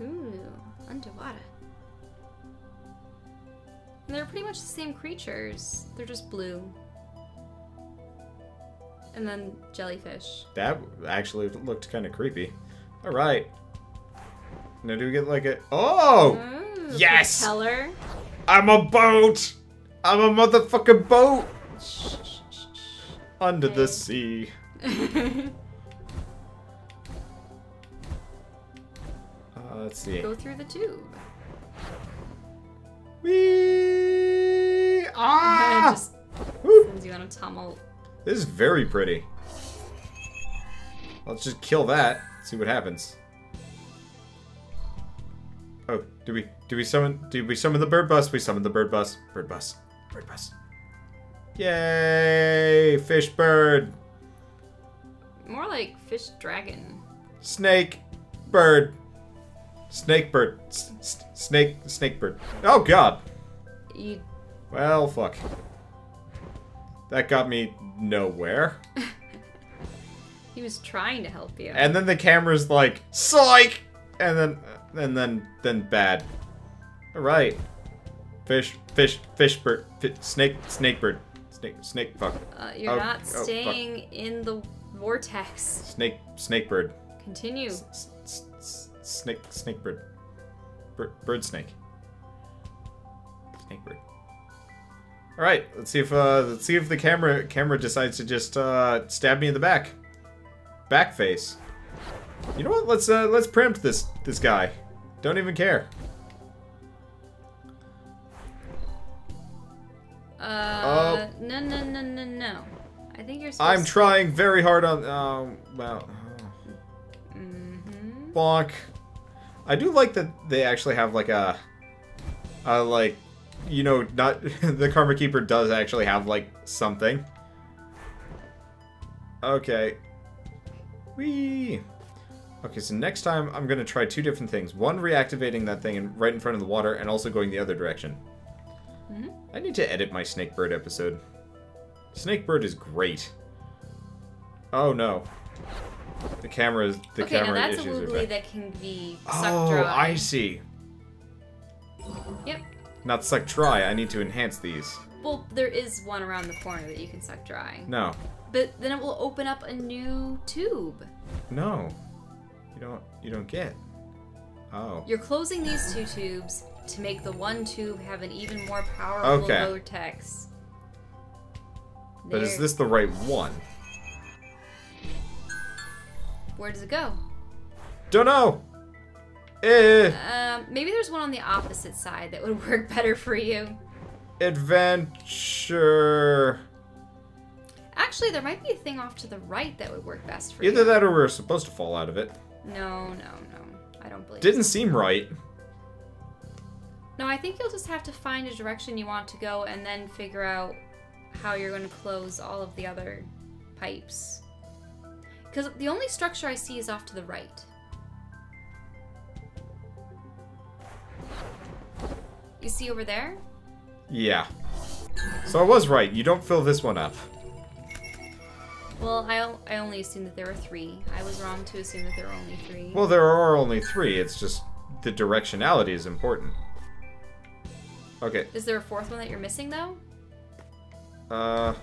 Ooh, underwater. And they're pretty much the same creatures. They're just blue. And then jellyfish. That actually looked kind of creepy. All right. Now do we get like a? Oh, Ooh, Yes! Propeller. I'm a boat. I'm a motherfucking boat Shh, shh, shh, shh. under the sea. let's see. Go through the tube. And Ah! it just Woo! sends you on a tumult. This is very pretty. Let's just kill that. See what happens. Oh, do we do we summon do we summon the bird bus? We summon the bird bus. Bird bus. Bird bus. Yay! Fish bird. More like fish dragon. Snake bird. Snake bird. S- s- snake snake bird. Oh god. You Well, fuck. That got me nowhere. he was trying to help you. And then the camera's like, psych! And then, and then, then bad. Alright. Fish, fish, fish bird, fi- snake, snake bird. Snake, snake, fuck. uh, you're Oh, not oh, fuck. staying in the vortex. Snake, snake bird. Continue. S- snake, snake bird. Bird, bird snake. Snake bird. Alright, let's see if, uh, let's see if the camera, camera decides to just, uh, stab me in the back. Back face. You know what? Let's uh let's preempt this this guy. Don't even care. Uh, no, no, no, no, no. I think you're supposed Oh. I'm to. trying very hard on um well Mm-hmm. bonk. I do like that they actually have like a uh like you know not the karma keeper does actually have like something. Okay. Whee. Okay, so next time I'm gonna try two different things. One reactivating that thing in, right in front of the water and also going the other direction. Mhm. I need to edit my Snakebird episode. Snakebird is great. Oh no. The camera is the okay, now camera that's a issues are woogly that can be oh, sucked Oh, dry. I see. Yep. Not suck dry. I need to enhance these. Well, there is one around the corner that you can suck dry. No. But then it will open up a new tube. No. You don't you don't get. Oh. You're closing these two tubes to make the one tube have an even more powerful Okay. vortex. But is this the right one? Where does it go? Don't know. Eh. Um, maybe there's one on the opposite side that would work better for you. Adventure. Actually, there might be a thing off to the right that would work best for you. Either that or we're supposed to fall out of it. No, no, no. I don't believe. Didn't so. seem right. No, I think you'll just have to find a direction you want to go and then figure out how you're going to close all of the other pipes. Because the only structure I see is off to the right. You see over there? Yeah. So I was right. You don't fill this one up. Well, I, I only assumed that there were three. I was wrong to assume that there were only three. Well, there are only three. It's just the directionality is important. Okay. is there a fourth one that you're missing, though? Uh.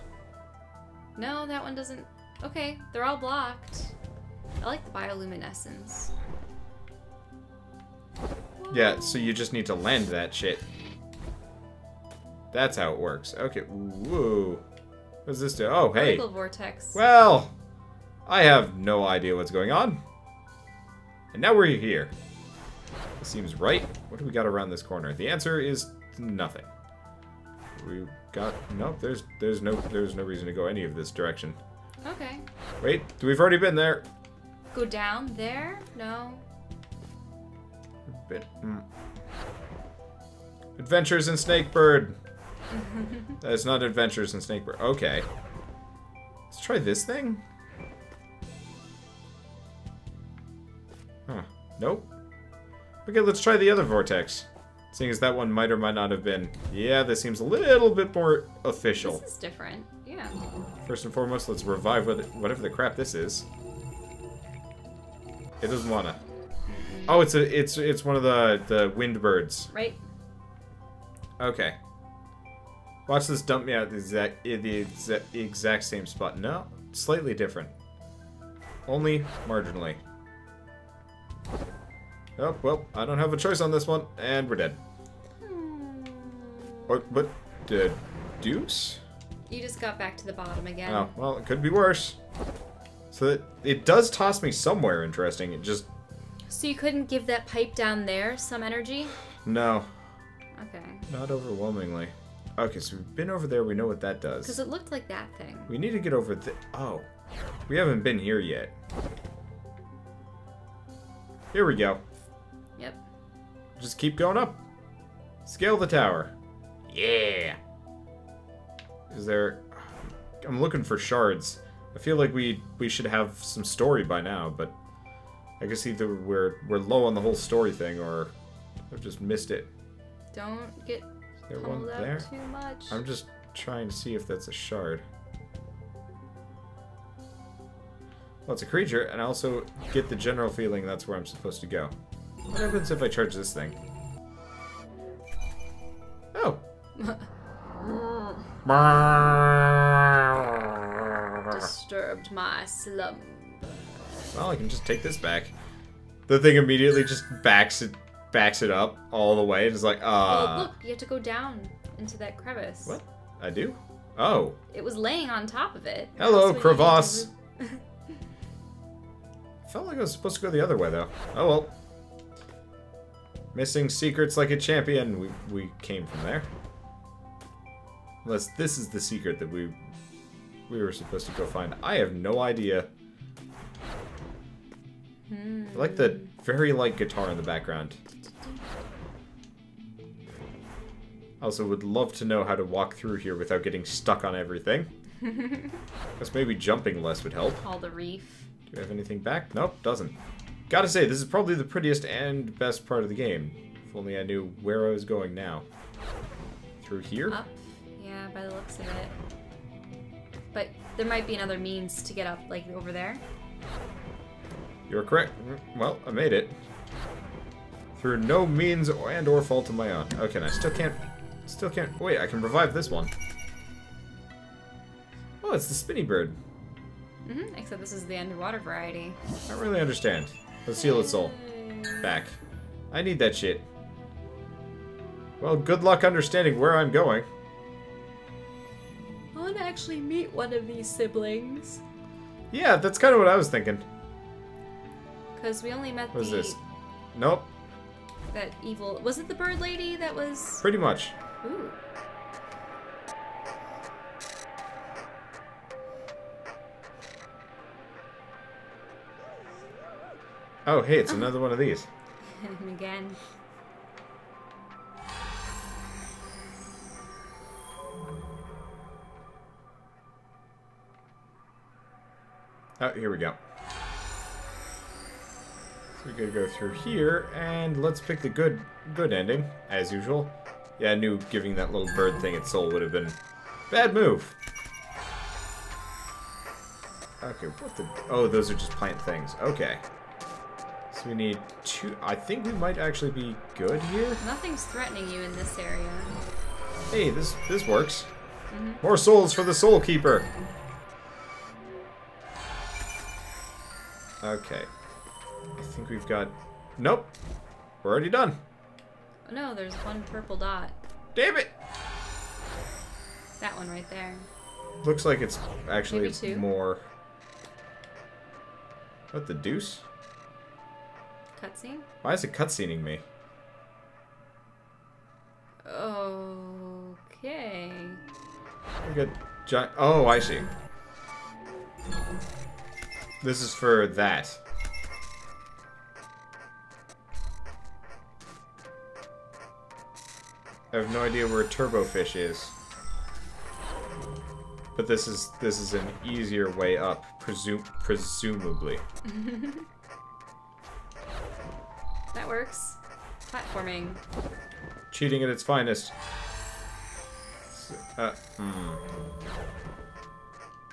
No, that one doesn't. Okay, they're all blocked. I like the bioluminescence. Yeah, so you just need to land that shit. That's how it works. Okay, whoa. What does this do? Oh, hey. Vortex. Well, I have no idea what's going on. And now we're here. This seems right. What do we got around this corner? The answer is nothing. We got nope. There's there's no there's no reason to go any of this direction. Wait, we've already been there. Go down there? No. Bit. mm. Adventures in Snakebird. That's not Adventures in Snakebird. Okay. Let's try this thing. Huh. Nope. Okay, let's try the other vortex. Seeing as that one might or might not have been. Yeah, this seems a little bit more official. This is different. Yeah. First and foremost, let's revive whatever the crap this is. It doesn't wanna. Oh, it's a it's it's one of the the wind birds. Right? Okay. Watch this dump me out the exact the exact, exact same spot. No, slightly different. Only marginally. Oh well, I don't have a choice on this one, and we're dead. Hmm. What? What? The deuce? You just got back to the bottom again. Oh well, it could be worse. So that it does toss me somewhere interesting. It just So you couldn't give that pipe down there some energy? no, Okay. not overwhelmingly. Okay, so we've been over there. We know what that does. Because it looked like that thing. We need to get over the. Oh, we haven't been here yet. Here we go. Yep. Just keep going up. Scale the tower. Yeah. Is there? I'm looking for shards. I feel like we we should have some story by now, but I guess either we're we're low on the whole story thing, or I've just missed it. Don't get Is there one up there? too much. I'm just trying to see if that's a shard. Well, it's a creature, and I also get the general feeling that's where I'm supposed to go. What happens if I charge this thing? Disturbed my slumber. Well, I can just take this back. The thing immediately just backs it backs it up all the way. And it's like, oh, uh look, you have to go down into that crevice. what? I do? Oh. It was laying on top of it. Hello, That's what you crevasse. Felt like I was supposed to go the other way though. Oh well. Missing secrets like a champion. We we came from there. Unless this is the secret that we we were supposed to go find. I have no idea. Hmm. I like the very light guitar in the background. Also would love to know how to walk through here without getting stuck on everything. Guess maybe jumping less would help. All the reef. Do we have anything back? Nope, doesn't. Gotta say, this is probably the prettiest and best part of the game. If only I knew where I was going now. Through here? Up. By the looks of it. But there might be another means to get up, like over there. You're correct. Well, I made it. Through no means and or fault of my own. Okay, and I still can't... Still can't... Wait, I can revive this one. Oh, it's the spinny bird. Mm hmm Except this is the underwater variety. I don't really understand. Let's seal its soul. Back. I need that shit. Well, good luck understanding where I'm going. Want to actually meet one of these siblings. Yeah, that's kind of what I was thinking. Because we only met What the this? Nope, that evil. Was it the bird lady that was? pretty much. Ooh. Oh, hey, it's oh. another one of these. And again. Oh, here we go. So we gotta go through here, and let's pick the good, good ending, as usual. Yeah, I knew giving that little bird thing its soul would have been bad move. Okay, what the? Oh, those are just plant things. Okay. So we need two. I think we might actually be good here. Nothing's threatening you in this area. Hey, this this works. Mm-hmm. More souls for the Soul Keeper. Okay. I think we've got. Nope. We're already done. Oh, no, there's one purple dot. Damn it! That one right there. Looks like it's actually it's more. What the deuce? Cutscene. Why is it cutscening me? Okay. We got giant. Oh, I see. This is for that. I have no idea where Turbofish is. But this is this is an easier way up, presume presumably. That works. Platforming. Cheating at its finest. Uh, hmm.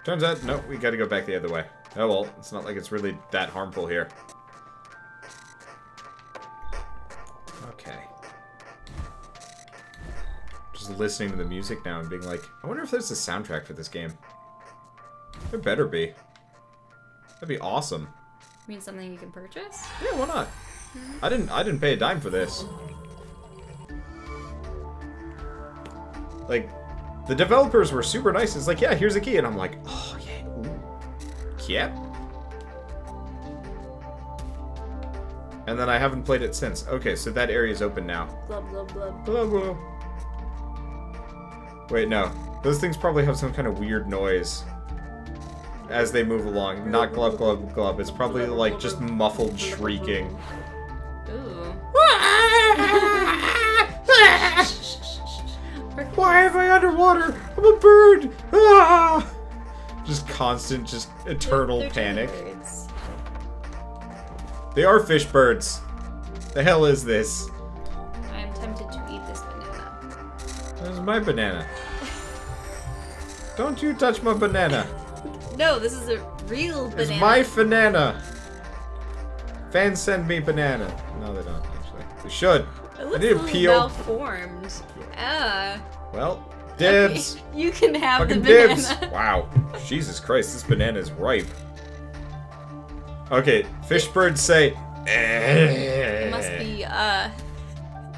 Turns out, no, we gotta go back the other way. Oh well, it's not like it's really that harmful here. Okay. Just listening to the music now and being like, I wonder if there's a soundtrack for this game. There better be. That'd be awesome. You mean something you can purchase? Yeah, why not? I didn't I didn't pay a dime for this. Like, the developers were super nice. It's like, yeah, here's a key. And I'm like, oh. Yep. And then I haven't played it since. Okay, so that area is open now. Blub, blub, blub. Blah, blah. Wait, no. Those things probably have some kind of weird noise as they move along. Not glub, glub, glub. It's probably like just muffled shrieking. Ooh. Why am I underwater? I'm a bird! Ah! Constant, just eternal They're panic. birds. They are fish birds. The hell is this? I am tempted to eat this banana. This is my banana. Don't you touch my banana. No, this is a real banana. It's my banana. Fans send me banana. No, they don't, actually. They should. It I looks need a little malformed. Ah. Well, dibs. Okay, You can have Fucking the banana. dibs. Wow. Jesus Christ, this banana is ripe. Okay, fish birds say. It must be, uh,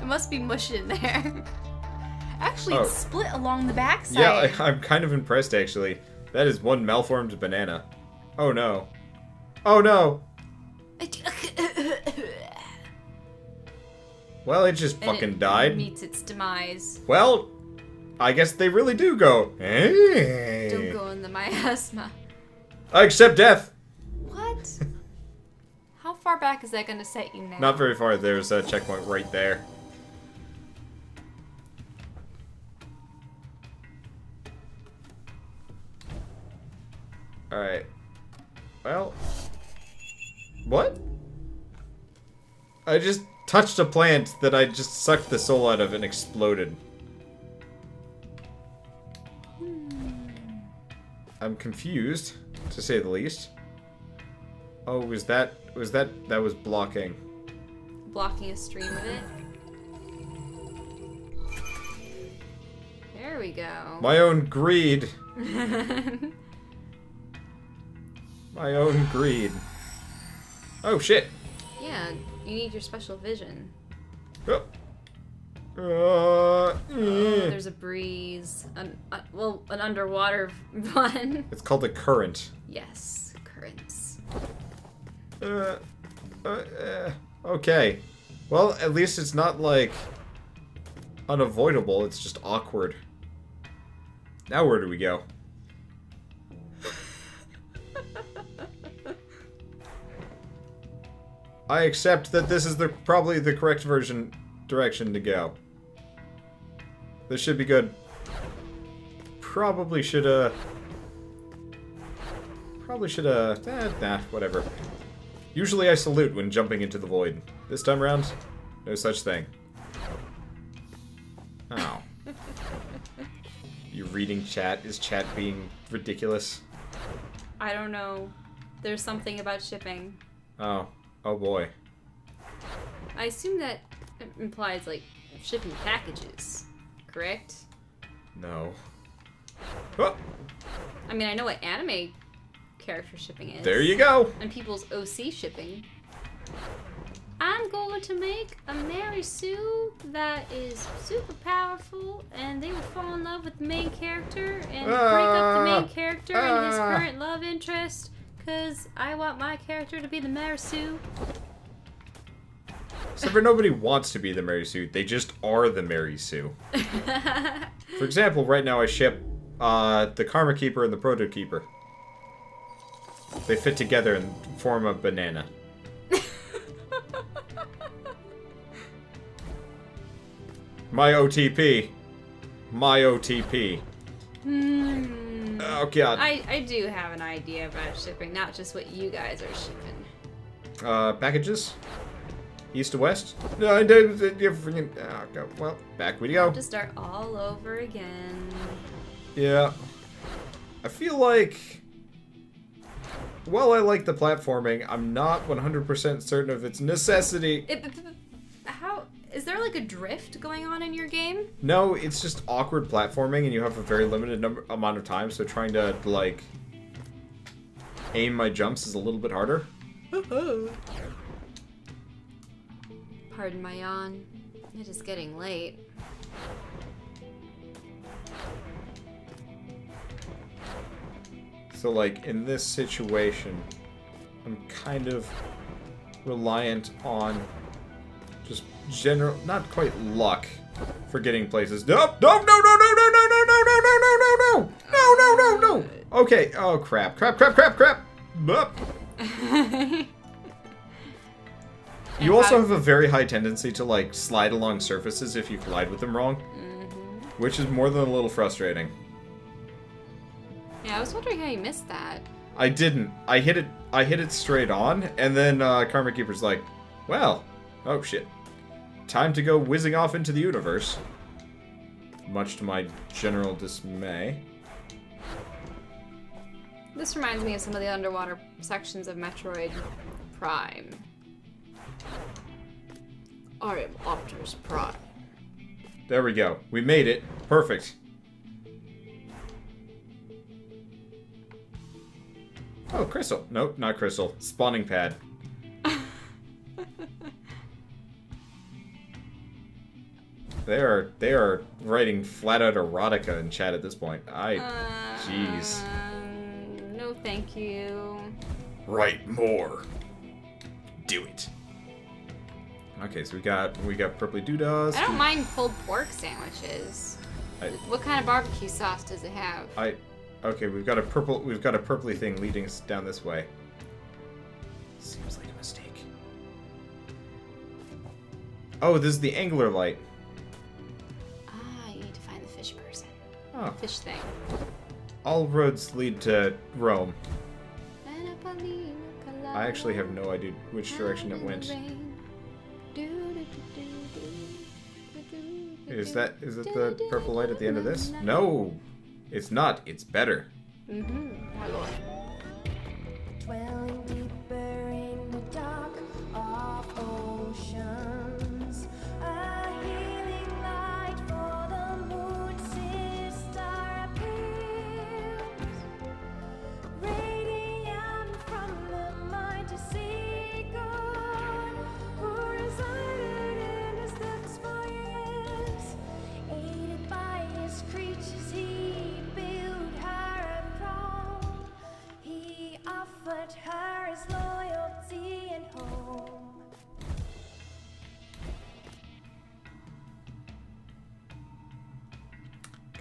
it must be mush in there. Actually, Oh. it's split along the backside. Yeah, I, I'm kind of impressed actually. That is one malformed banana. Oh no. Oh no. Well, it just And fucking it died. Meets its demise. Well, I guess they really do go. Don't "Eh." go in the miasma. I accept death. What? How far back is that going to set you now? Not very far. There's a checkpoint right there. Alright. Well. What? I just touched a plant that I just sucked the soul out of and exploded. I'm confused, to say the least. Oh, was that was that that was blocking? Blocking a stream of it. There we go. My own greed. My own greed. Oh shit. yeah, you need your special vision. Oh. Uh, Oh, eh. there's a breeze. An, uh, well, an underwater one. It's called a current. yes, currents. Uh, uh, uh, okay. Well, at least it's not like unavoidable. It's just awkward. Now where do we go? I accept that this is the probably the correct version direction to go. This should be good. Probably should uh probably should uh eh, nah, whatever. Usually I salute when jumping into the void. This time around, no such thing. Oh. You're reading chat? Is chat being ridiculous? I don't know. There's something about shipping. Oh. Oh boy. I assume that implies like shipping packages, correct? No. Oh, I mean, I know what anime character shipping is. there you go. And people's OC shipping. I'm going to make a Mary Sue that is super powerful, and they will fall in love with the main character and break up the main Ah. character and his Ah. current love interest, because I want my character to be the Mary Sue. Except for nobody wants to be the Mary Sue. They just are the Mary Sue. For example, right now I ship uh, the Karma Keeper and the Proto Keeper. They fit together and form a banana. My OTP. My OTP. Hmm. Oh god. I, I do have an idea about shipping, not just what you guys are shipping. Uh, packages? East to west? No, I didn't You're freaking. Ah, oh, go. Well, back we go. To start all over again. Yeah. I feel like. While I like the platforming, I'm not 100% certain of its necessity. It, how Is there like a drift going on in your game? No, it's just awkward platforming, and you have a very limited number amount of time. So trying to like aim my jumps is a little bit harder. Pardon my yawn. It is getting late. So like in this situation, I'm kind of reliant on just general, not quite luck for getting places. No, no, no, no, no, no, no, no, no, no, no, no, no, no, no, no, no, no. Okay. Oh crap, crap, crap, crap, crap. Bup. You also have a very high tendency to like slide along surfaces if you collide with them wrong, which is more than a little frustrating. Yeah, I was wondering how you missed that. I didn't. I hit it. I hit it straight on, and then uh, Karma Keeper's like, "Well, oh shit, time to go whizzing off into the universe." Much to my general dismay. This reminds me of some of the underwater sections of Metroid Prime. I am Optimus Prime. There we go. We made it. Perfect. Oh, crystal. Nope, not crystal. Spawning pad. they are they are writing flat out erotica in chat at this point. I jeez. Um, no, thank you. Write more. Do it. Okay, so we got we got purpley doodads. I don't mind pulled pork sandwiches. I, What kind of barbecue sauce does it have? I okay, we've got a purple we've got a purpley thing leading us down this way. Seems like a mistake. Oh, this is the angler light. Ah, you need to find the fish person. Oh, Fish thing. all roads lead to Rome. I actually have no idea which direction it went. Is that is it the purple light at the end of this? No, it's not. It's better. Mm-hmm.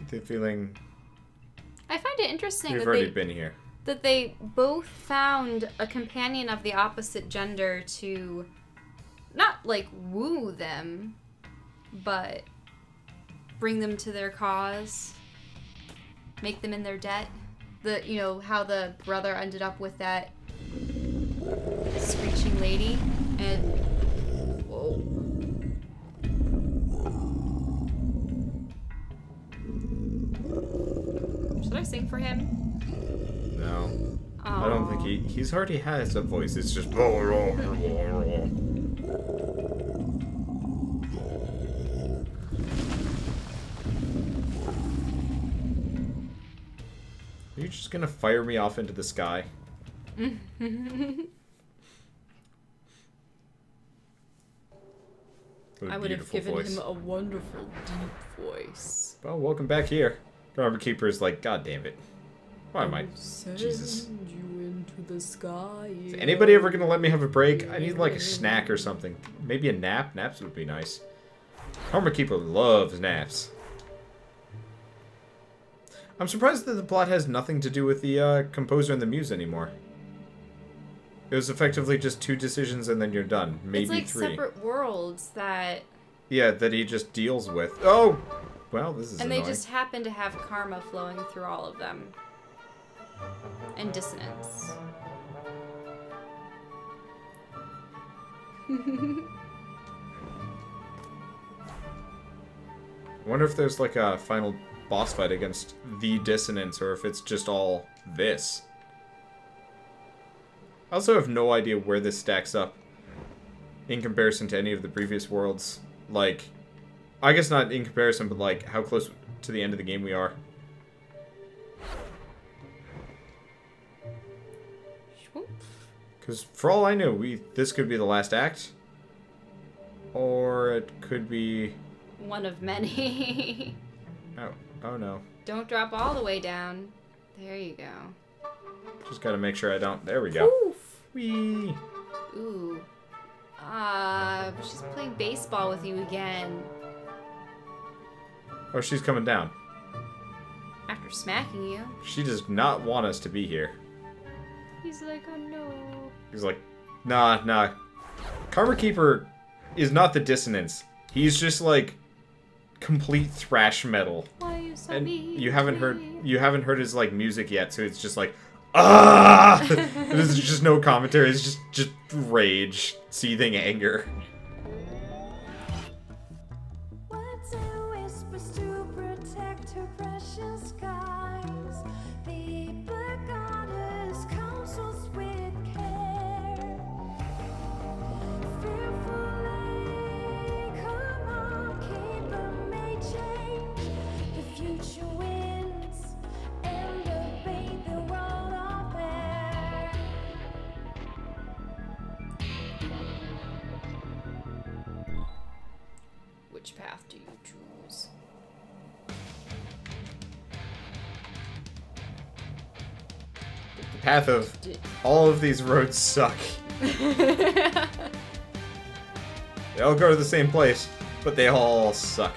The feeling I find it interesting we've that already they, been here. that they both found a companion of the opposite gender to not like woo them, but bring them to their cause, make them in their debt. The you know how the brother ended up with that screeching lady and he's already has a voice. It's just. Are you just gonna fire me off into the sky? I would have given voice. him a wonderful deep voice. Well, welcome back here. Karma Keeper is like, God damn it. Why am I? Jesus. you the sky. Is anybody ever gonna let me have a break? I need like a snack or something. Maybe a nap? Naps would be nice. Karma Keeper loves naps. I'm surprised that the plot has nothing to do with the uh, composer and the muse anymore. It was effectively just two decisions and then you're done. Maybe it's like three. separate worlds that, Yeah, that he just deals with. Oh! Well, this is and annoying. they just happen to have karma flowing through all of them, and dissonance. I wonder if there's like a final boss fight against the dissonance or if it's just all this. I also have no idea where this stacks up in comparison to any of the previous worlds. Like, I guess not in comparison, but like how close to the end of the game we are. Because for all I knew, we this could be the last act, or it could be. One of many. Oh, oh no! Don't drop all the way down. There you go. Just gotta make sure I don't. There we go. Oof. Whee! Ooh. Ah, but she's playing baseball with you again. Oh, she's coming down. After smacking you. She does not want us to be here. He's like, oh no. He's like, nah, nah. Karma Keeper is not the dissonance. He's just like complete thrash metal. Why are you so And mean you haven't heard you haven't heard his like music yet, so it's just like ah. There's just no commentary. It's just just rage, seething anger. Path of all of these roads suck. They all go to the same place, but they all suck.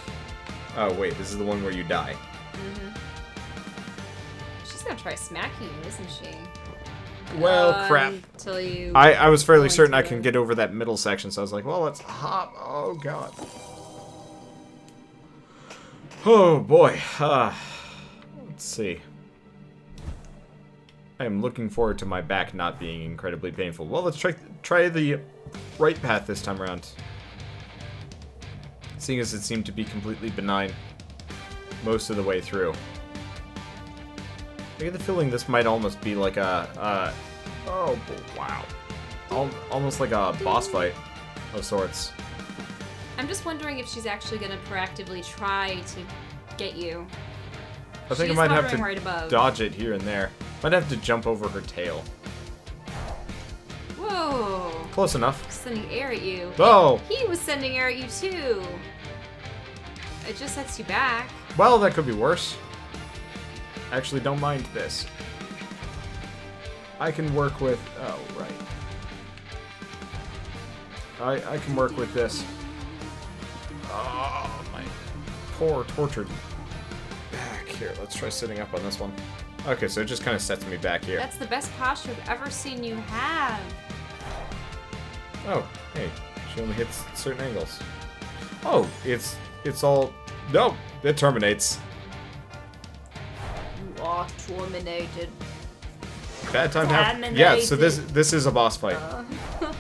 Oh wait, this is the one where you die. She's gonna try smacking you, isn't she? Well, Um, crap. Till you. I, I was fairly certain I can get over that middle section, so I was like, well, let's hop. Oh, God. Oh, boy. Uh, let's see. I am looking forward to my back not being incredibly painful. Well, let's try, try the right path this time around. Seeing as it seemed to be completely benign most of the way through. I get the feeling this might almost be like a, uh, oh, wow. Al- almost like a boss fight of sorts. I'm just wondering if she's actually gonna proactively try to get you. I think She's I might have to right dodge it here and there. Might have to jump over her tail. Whoa! Close enough. Sending air at you. Oh! He was sending air at you too. It just sets you back. Well, that could be worse. Actually, don't mind this. I can work with... Oh, right. I, I can work with this. Oh, my poor tortured back. Here, let's try sitting up on this one. Okay, so it just kind of sets me back here. That's the best posture I've ever seen you have. Oh, hey, she only hits certain angles. Oh, it's it's all no, it terminates. You are terminated. Bad time to have. Yeah, so this this is a boss fight.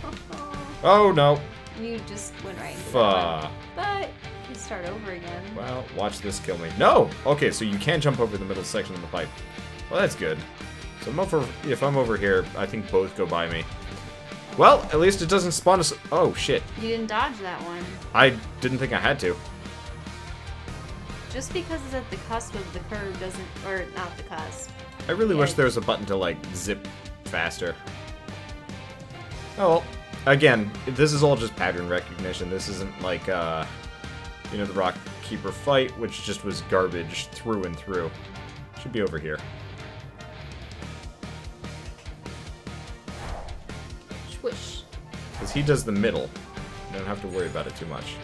Oh no, you just went right into that fuh. one. But you start over again. Well, watch this kill me. No. Okay, so you can jump over the middle section of the pipe. Well, that's good. So I'm over. If I'm over here, I think both go by me. Well, at least it doesn't spawn us. Oh shit! You didn't dodge that one. I didn't think I had to. Just because it's at the cusp of the curve doesn't, or not the cusp. I really wish there was a button to like zip faster. Oh well. Again, this is all just pattern recognition. This isn't like uh you know the Rock Keeper fight, which just was garbage through and through. Should be over here. Because he does the middle. You don't have to worry about it too much.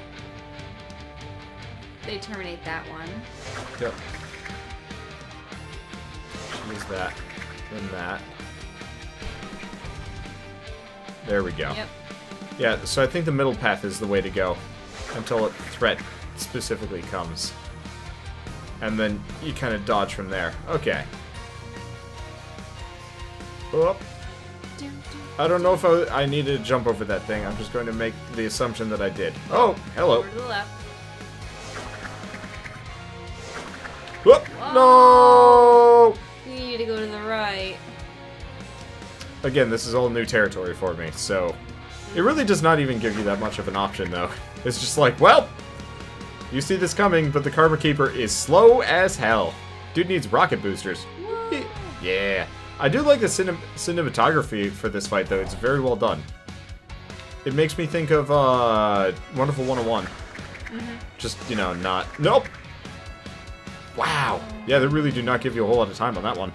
They terminate that one. Yep. Use that. Then that. There we go. Yep. Yeah, so I think the middle path is the way to go until a threat specifically comes. And then you kind of dodge from there. Okay. Oh, I don't know if I, I needed to jump over that thing. I'm just going to make the assumption that I did. Oh, hello. Over to the left. Whoop. No! You need to go to the right. Again, this is all new territory for me, so It really does not even give you that much of an option, though. It's just like, well, you see this coming, but the Karma Keeper is slow as hell. Dude needs rocket boosters. Yeah. I do like the cinem cinematography for this fight, though. It's very well done. It makes me think of uh, Wonderful 101. Just, you know, not... Nope! Wow. Yeah, they really do not give you a whole lot of time on that one.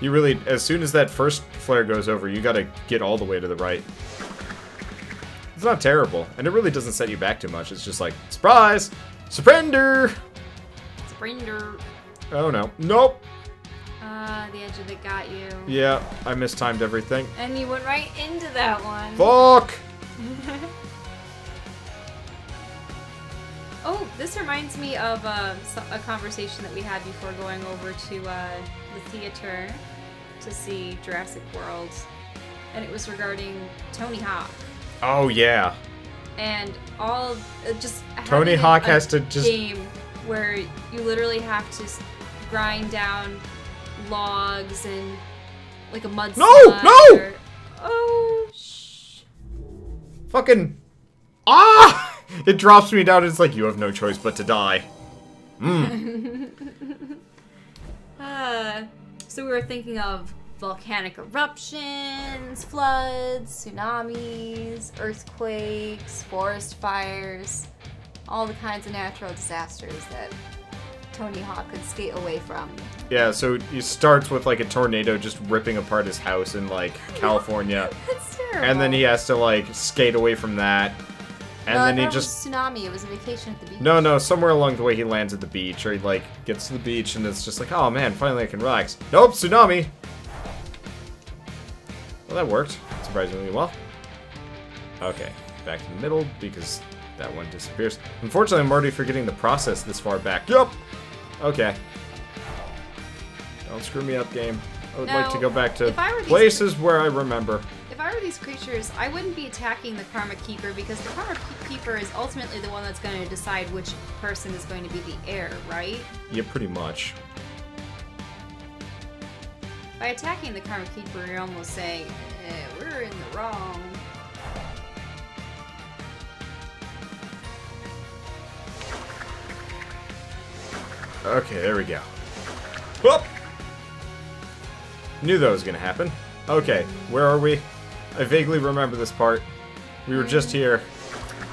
You really, as soon as that first flare goes over, you gotta get all the way to the right. It's not terrible, and it really doesn't set you back too much. It's just like, surprise! Surrender! Springer. Oh no. Nope! Ah, the edge of it got you. Yeah, I mistimed everything. And you went right into that one. Fuck! Oh, this reminds me of so- a conversation that we had before going over to uh, the theater to see Jurassic World, and it was regarding Tony Hawk Oh yeah. and all uh, just Tony Hawk has to just- game where you literally have to grind down logs and like a mud. No, no! or- oh, shh. Fucking. Ah! It drops me down, it's like, you have no choice but to die. Uh, so we were thinking of volcanic eruptions, floods, tsunamis, earthquakes, forest fires, all the kinds of natural disasters that Tony Hawk could skate away from. Yeah, so it starts with like a tornado just ripping apart his house in like California. That's terrible. and then he has to like skate away from that. And no, then he thought it was just tsunami. It was a vacation at the beach. No, no, somewhere along the way he lands at the beach, or he like gets to the beach and it's just like, oh man, finally I can relax. Nope, tsunami. Well, that worked surprisingly well. Okay, back to the middle because that one disappears. Unfortunately, I'm already forgetting the process this far back. Yup. Okay. Don't screw me up, game. I would like to go back to if I were these- places where I remember. If I were these creatures, I wouldn't be attacking the Karma Keeper because the Karma Keeper is ultimately the one that's going to decide which person is going to be the heir, right? Yeah, pretty much. By attacking the Karma Keeper, you're almost saying, eh, we're in the wrong. Okay, there we go. Whoop! Knew that was gonna happen. Okay, where are we? I vaguely remember this part. We were just here.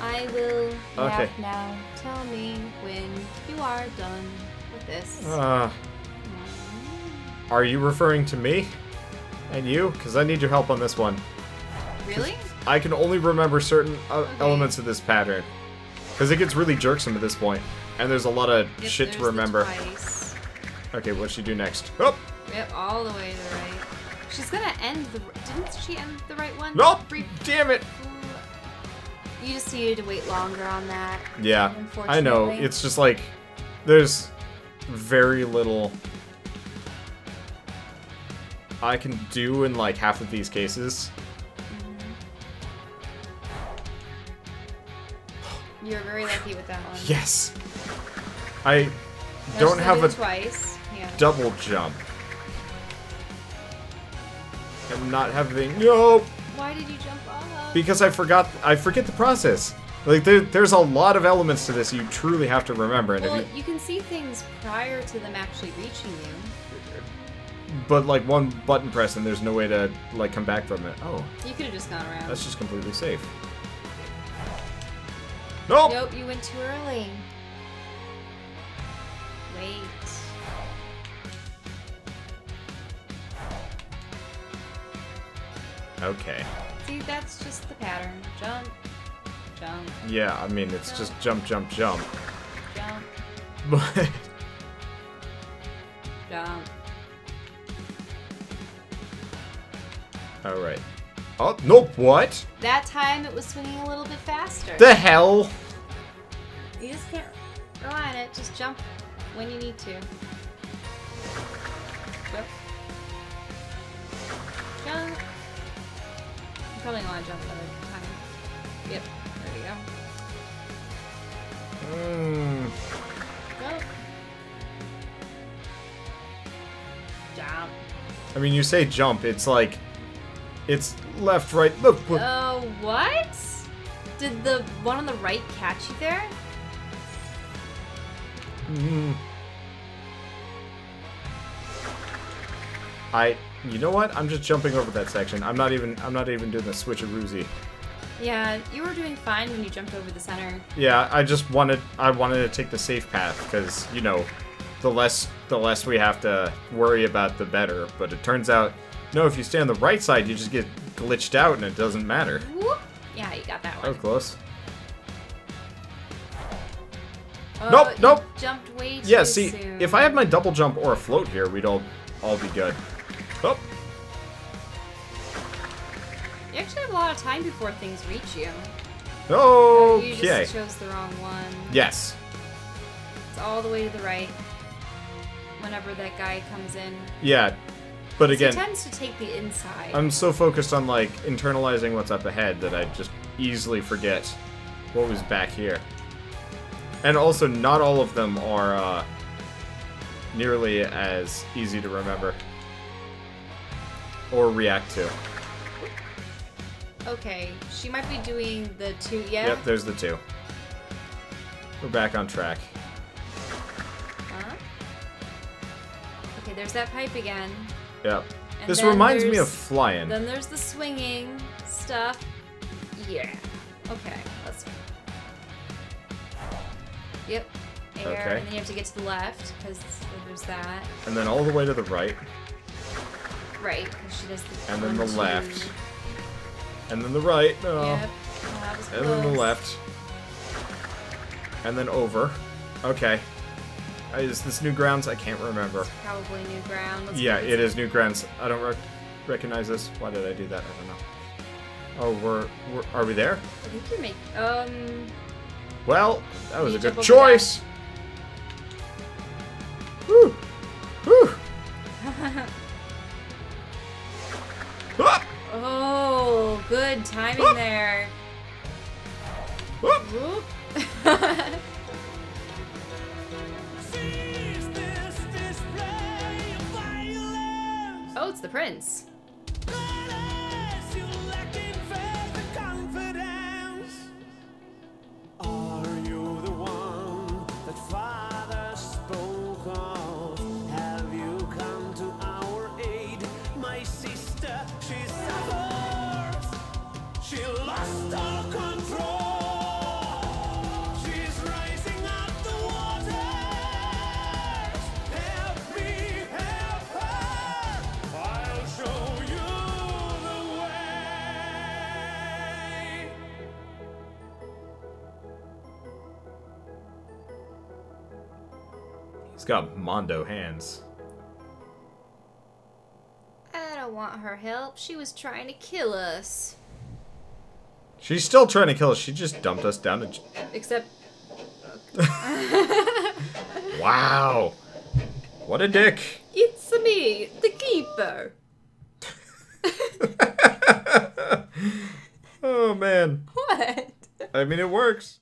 I will Okay. now. Tell me when you are done with this. Uh, are you referring to me? And you? Because I need your help on this one. really? I can only remember certain uh, Okay. elements of this pattern. Because it gets really jerksome at this point. And there's a lot of Yep, shit to remember. Okay, what'd she do next? Oh! Yep, all the way to the right. She's gonna end the. Didn't she end the right one? Nope! Brief- Damn it! You just needed to wait longer on that. Yeah, I know. It's just like there's very little I can do in like half of these cases. Mm-hmm. You're very lucky with that one. Yes. I don't have a twice. Yeah. double jump. I'm not having no Why did you jump off? because I forgot I forget the process. Like there, there's a lot of elements to this you truly have to remember and well, you you can see things prior to them actually reaching you. but like one button press and there's no way to like come back from it. Oh, You could have just gone around. That's just completely safe. Nope. Nope, you went too early. Wait. Okay. See, that's just the pattern. Jump, jump, Yeah, I mean it's just jump, jump, jump. jump, But jump. all right. Oh nope. What? That time it was swinging a little bit faster. The hell? You just can't rely on it. Just jump when you need to. Jump. Jump. You probably want to jump another time. Yep. There Mm, you go. Go. Jump. I mean, you say jump. It's like It's left, right. Look. look. Oh, what? Did the one on the right catch you there? Mm. I. You know what? I'm just jumping over that section. I'm not even. I'm not even doing the switcheroozy. Yeah, you were doing fine when you jumped over the center. Yeah, I just wanted. I wanted to take the safe path because you know, the less the less we have to worry about, the better. But it turns out, no. If you stay on the right side, you just get glitched out, and it doesn't matter. Whoop. Yeah, you got that one. That was close. Oh, Nope, nope. Jumped way too Yeah. See, soon. if I had my double jump or a float here, we'd all all be good. Oh. You actually have a lot of time before things reach you. Oh you just chose the wrong one. Yes. It's all the way to the right. Whenever that guy comes in. Yeah. But again, he tends to take the inside. I'm so focused on like internalizing what's up ahead that I just easily forget what was back here. And also, not all of them are uh, nearly as easy to remember or react to. okay, she might be doing the two. Yeah. Yep, there's the two. We're back on track. Huh? Okay, there's that pipe again. Yep. And this reminds me of flying. Then there's the swinging stuff. Yeah. Okay, let's. Yep. Air, Okay. and then you have to get to the left because there's that. And then all the way to the right. Right, because she does the. And then the two. left. And then the right. Oh. Yep. Oh, And then the left. And then over. Okay. Uh, Is this new grounds? I can't remember. Probably new ground. Let's Yeah, it is new grounds. I don't rec- recognize this. Why did I do that? I don't know. Oh, we're, we're are we there? I think you're making. Um. Well, that was a good choice. Whew. Good timing Whoop. there. Whoop. Whoop. Seize this display of violence. oh, it's the prince. Got Mondo hands. I don't want her help. She was trying to kill us. She's still trying to kill us. She just dumped us down to. Except. Wow. What a dick. It's me, the keeper. oh man. What? I mean, it works.